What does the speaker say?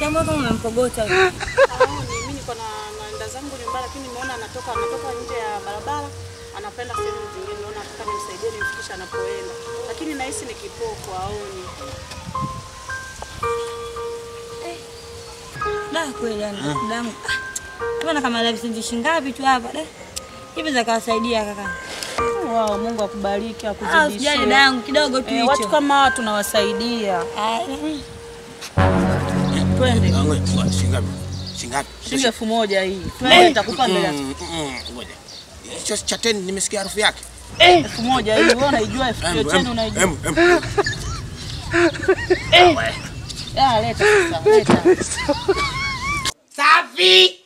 Jambo kama mimi niko na naenda zangu nyumbani, lakini nimeona anatoka anatoka nje ya barabara, anapenda sehemu zingine, naona nataka nimsaidie nimfikishe anapoenda, lakini nahisi ni kipofu, aoni. Da kweli yani damu. Tuona kama senti shingapi tu hapa da. Hivi za kawasaidia kaka. Wow, Mungu akubariki Ah, akuzidishie. yangu dangu kidogo tu hicho. Eh, watu kama hawa tunawasaidia. Ah, mm. Twende. Shingapi? Shingapi? Shilingi elfu moja hii. Twende nitakupa mbele ya Mm, mm, ngoja. Hicho cha teni nimesikia harufu yake. elfu moja hii. Wewe unaijua elfu tena em, unaijua. em, em. Ah, leta sasa, leta. Safi.